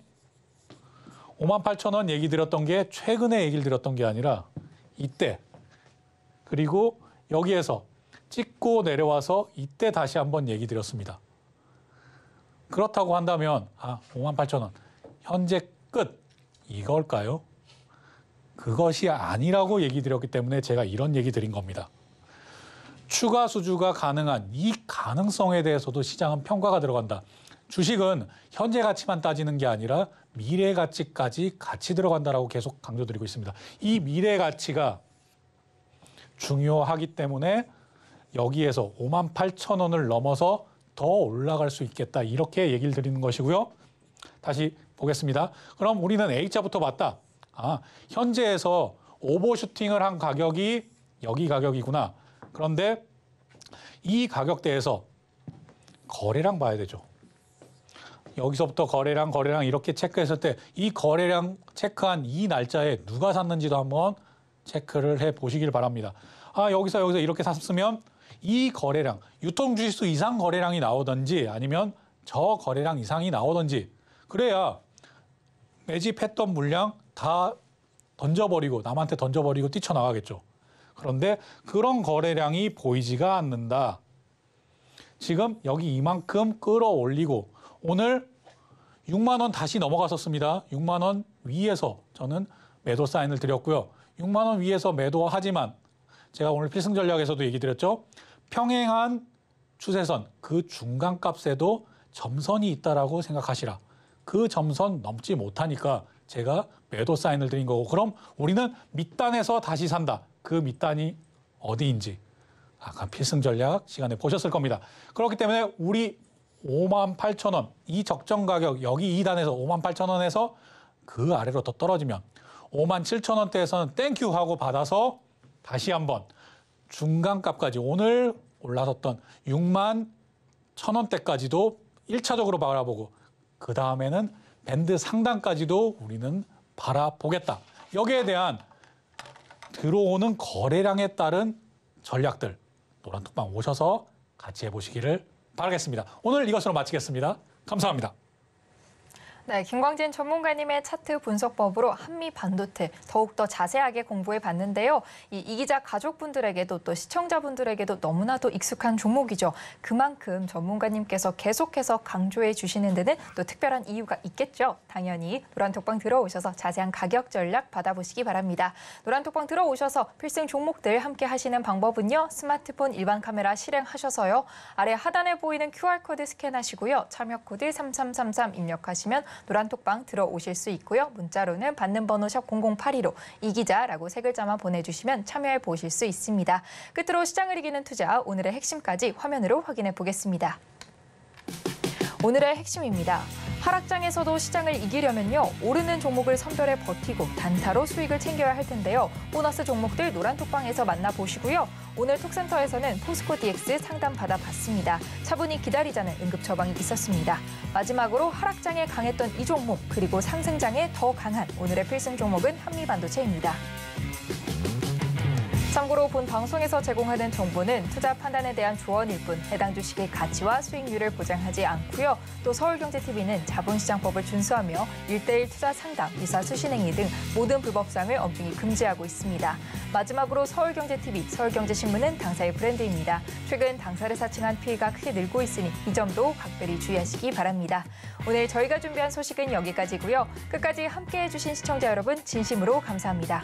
5만 8천 원 얘기 드렸던 게 최근에 얘기를 드렸던 게 아니라 이때 그리고 여기에서 찍고 내려와서 이때 다시 한번 얘기 드렸습니다. 그렇다고 한다면 아 5만 8천 원 현재 끝 이걸까요? 그것이 아니라고 얘기 드렸기 때문에 제가 이런 얘기 드린 겁니다. 추가 수주가 가능한 이 가능성에 대해서도 시장은 평가가 들어간다. 주식은 현재 가치만 따지는 게 아니라 미래 가치까지 같이 들어간다라고 계속 강조드리고 있습니다. 이 미래 가치가 중요하기 때문에 여기에서 5만 8천 원을 넘어서 더 올라갈 수 있겠다. 이렇게 얘기를 드리는 것이고요. 다시 보겠습니다. 그럼 우리는 A자부터 봤다. 아, 현재에서 오버슈팅을 한 가격이 여기 가격이구나. 그런데 이 가격대에서 거래량 봐야 되죠. 여기서부터 거래량, 거래량 이렇게 체크했을 때 이 거래량 체크한 이 날짜에 누가 샀는지도 한번 체크를 해 보시길 바랍니다. 아, 여기서 여기서 이렇게 샀으면 이 거래량, 유통 주식수 이상 거래량이 나오든지 아니면 저 거래량 이상이 나오든지 그래야 매집했던 물량 다 던져버리고 남한테 던져버리고 뛰쳐나가겠죠. 그런데 그런 거래량이 보이지가 않는다. 지금 여기 이만큼 끌어올리고 오늘 6만 원 다시 넘어갔었습니다. 6만 원 위에서 저는 매도 사인을 드렸고요. 6만 원 위에서 매도하지만 제가 오늘 필승 전략에서도 얘기 드렸죠. 평행한 추세선 그 중간 값에도 점선이 있다라고 생각하시라. 그 점선 넘지 못하니까 제가 매도 사인을 드린 거고 그럼 우리는 밑단에서 다시 산다. 그 밑단이 어디인지 아까 필승 전략 시간에 보셨을 겁니다. 그렇기 때문에 우리 5만 8천 원, 이 적정 가격 여기 2단에서 5만 8천 원에서 그 아래로 더 떨어지면 5만 7천 원대에서는 thank you 하고 받아서 다시 한번 중간값까지 오늘 올라섰던 6만 천 원대까지도 1차적으로 바라보고 그 다음에는 밴드 상단까지도 우리는 바라보겠다. 여기에 대한 들어오는 거래량에 따른 전략들 노란 톡방 오셔서 같이 해보시기를 바라겠습니다. 오늘 이것으로 마치겠습니다. 감사합니다. 네, 김광진 전문가님의 차트 분석법으로 한미 반도체 더욱더 자세하게 공부해 봤는데요. 이, 이 기자 가족분들에게도 또 시청자분들에게도 너무나도 익숙한 종목이죠. 그만큼 전문가님께서 계속해서 강조해 주시는 데는 또 특별한 이유가 있겠죠. 당연히 노란톡방 들어오셔서 자세한 가격 전략 받아보시기 바랍니다. 노란톡방 들어오셔서 필승 종목들 함께 하시는 방법은요. 스마트폰 일반 카메라 실행하셔서요. 아래 하단에 보이는 QR코드 스캔하시고요. 참여 코드 3333 입력하시면 노란톡방 들어오실 수 있고요. 문자로는 받는 번호 샵 0082로 이기자라고 세 글자만 보내주시면 참여해 보실 수 있습니다. 끝으로 시장을 이기는 투자 오늘의 핵심까지 화면으로 확인해 보겠습니다. 오늘의 핵심입니다. 하락장에서도 시장을 이기려면요. 오르는 종목을 선별해 버티고 단타로 수익을 챙겨야 할 텐데요. 보너스 종목들 노란톡방에서 만나보시고요. 오늘 톡센터에서는 포스코 DX 상담 받아봤습니다. 차분히 기다리자는 응급 처방이 있었습니다. 마지막으로 하락장에 강했던 이 종목 그리고 상승장에 더 강한 오늘의 필승 종목은 한미반도체입니다. 참고로 본 방송에서 제공하는 정보는 투자 판단에 대한 조언일 뿐 해당 주식의 가치와 수익률을 보장하지 않고요. 또 서울경제TV는 자본시장법을 준수하며 일대일 투자 상담, 이사 수신행위 등 모든 불법상을 엄중히 금지하고 있습니다. 마지막으로 서울경제TV, 서울경제신문은 당사의 브랜드입니다. 최근 당사를 사칭한 피해가 크게 늘고 있으니 이 점도 각별히 주의하시기 바랍니다. 오늘 저희가 준비한 소식은 여기까지고요. 끝까지 함께해 주신 시청자 여러분 진심으로 감사합니다.